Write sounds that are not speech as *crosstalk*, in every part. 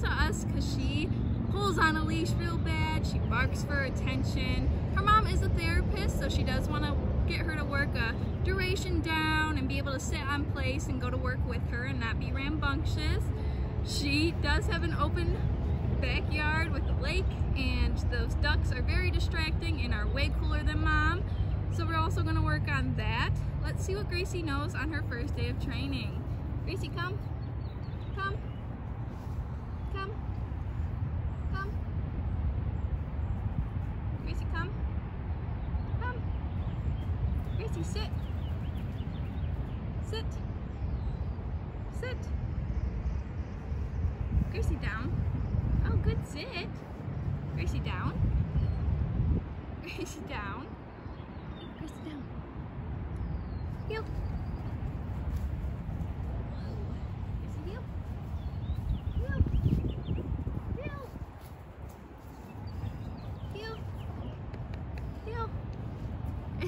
To us because she pulls on a leash real bad. She barks for attention. Her mom is a therapist, so she does want to get her to work a duration down and be able to sit on place and go to work with her and not be rambunctious. She does have an open backyard with a lake and those ducks are very distracting and are way cooler than mom. So we're also gonna work on that. Let's see what Gracie knows on her first day of training. Gracie. Come. Come. Come. Gracie, come. Come. Gracie, sit. Sit. Sit. Gracie, down. Oh, good sit. Gracie, down. *laughs* Gracie, down.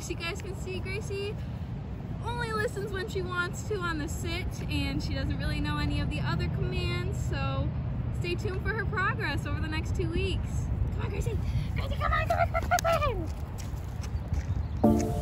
As you guys can see, Gracie only listens when she wants to on the sit and she doesn't really know any of the other commands so stay tuned for her progress over the next two weeks. Come on Gracie! Gracie come on! Come on! Come on! Come on.